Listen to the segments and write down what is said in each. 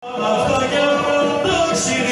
阿哥呀，我的心。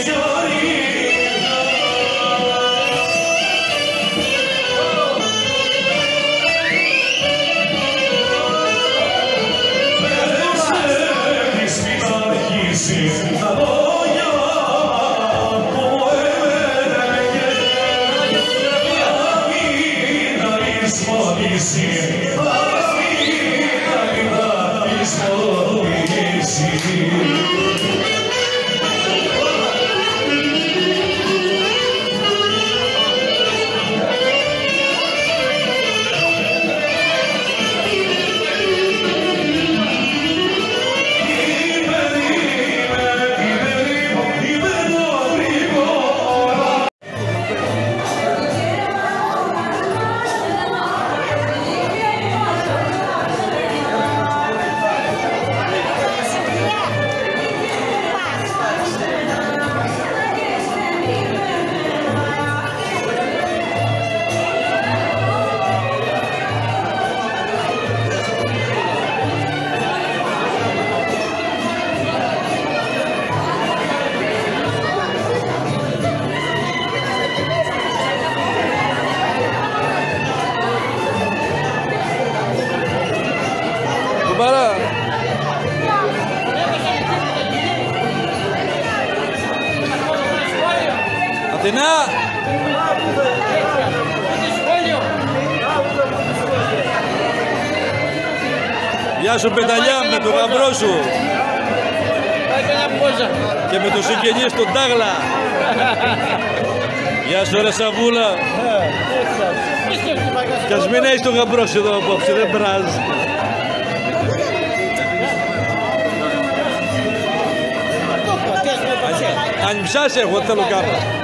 Αθηνά. Γεια σου πεταλιά με τον γαμπρό σου και με το συγγενείς τον Τάγλα. Γεια σου ρε Σαβούλα. Κι ας μην έχεις τον γαμπρό σου εδώ απόψε, δεν πράζει. Αν ψάσει έχω θέλω κάπου.